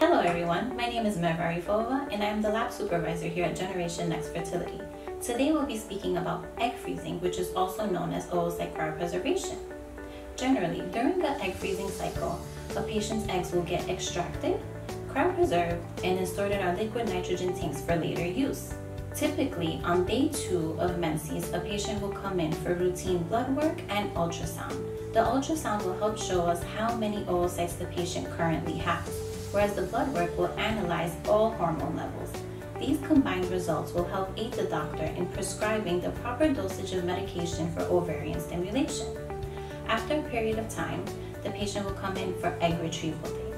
Hello everyone, my name is Arifova and I am the lab supervisor here at Generation Next Fertility. Today we'll be speaking about egg freezing, which is also known as oocyte cryopreservation. Generally, during the egg freezing cycle, a patient's eggs will get extracted, cryopreserved, and stored in our liquid nitrogen tanks for later use. Typically, on day two of menses, a patient will come in for routine blood work and ultrasound. The ultrasound will help show us how many oocytes the patient currently has, whereas the blood work will analyze all hormone levels. These combined results will help aid the doctor in prescribing the proper dosage of medication for ovarian stimulation. After a period of time, the patient will come in for egg retrieval day.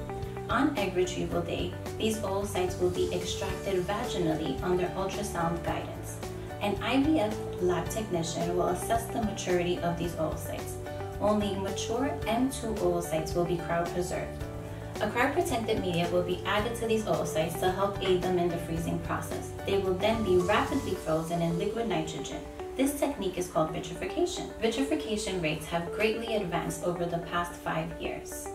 On egg retrieval day, these oocytes will be extracted vaginally under ultrasound guidance. An IVF lab technician will assess the maturity of these oocytes. Only mature M2 oocytes will be cryopreserved. A cryoprotected media will be added to these oocytes to help aid them in the freezing process. They will then be rapidly frozen in liquid nitrogen. This technique is called vitrification. Vitrification rates have greatly advanced over the past five years.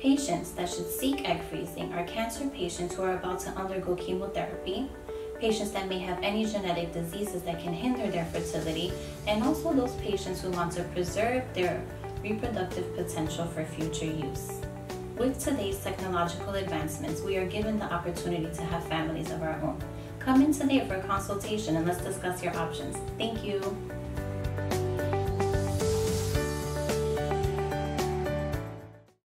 Patients that should seek egg freezing are cancer patients who are about to undergo chemotherapy, patients that may have any genetic diseases that can hinder their fertility, and also those patients who want to preserve their reproductive potential for future use. With today's technological advancements, we are given the opportunity to have families of our own. Come in today for a consultation and let's discuss your options. Thank you.